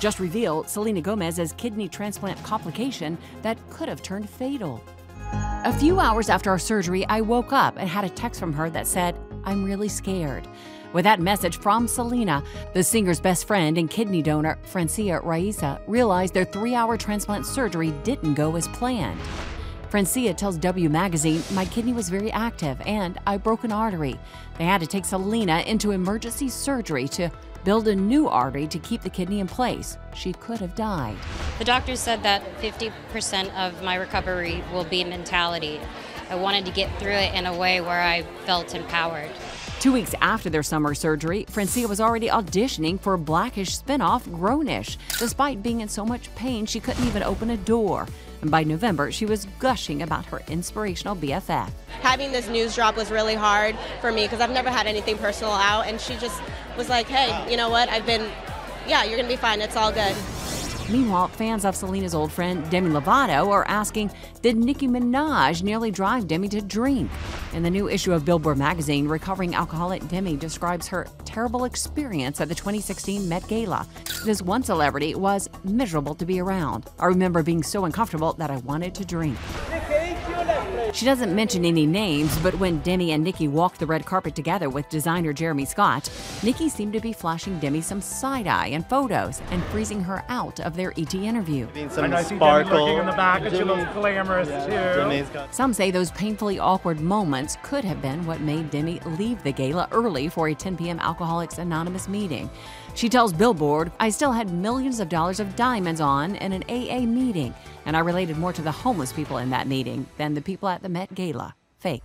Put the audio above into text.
just revealed Selena Gomez's kidney transplant complication that could have turned fatal. A few hours after our surgery, I woke up and had a text from her that said, I'm really scared. With that message from Selena, the singer's best friend and kidney donor, Francia Raisa, realized their three hour transplant surgery didn't go as planned. Francia tells W Magazine, My kidney was very active and I broke an artery. They had to take Selena into emergency surgery to build a new artery to keep the kidney in place. She could have died. The doctor said that 50% of my recovery will be mentality. I wanted to get through it in a way where I felt empowered. Two weeks after their summer surgery, Francia was already auditioning for Blackish spinoff Grownish. Despite being in so much pain, she couldn't even open a door. And by November, she was gushing about her inspirational BFF. Having this news drop was really hard for me because I've never had anything personal out, and she just was like, hey, you know what? I've been, yeah, you're going to be fine. It's all good. Meanwhile, fans of Selena's old friend Demi Lovato are asking, did Nicki Minaj nearly drive Demi to drink? In the new issue of Billboard magazine, recovering alcoholic Demi describes her terrible experience at the 2016 Met Gala. This one celebrity was miserable to be around. I remember being so uncomfortable that I wanted to drink. She doesn't mention any names, but when Demi and Nicki walked the red carpet together with designer Jeremy Scott, Nicki seemed to be flashing Demi some side eye and photos and freezing her out of their ET interview. Some and I see sparkle. Demi looking in the back, and she looks glamorous yeah, too. Some say those painfully awkward moments could have been what made Demi leave the gala early for a 10 p.m. Alcoholics Anonymous meeting. She tells Billboard, I still had millions of dollars of diamonds on in an AA meeting, and I related more to the homeless people in that meeting than the people at the Met Gala. Fake.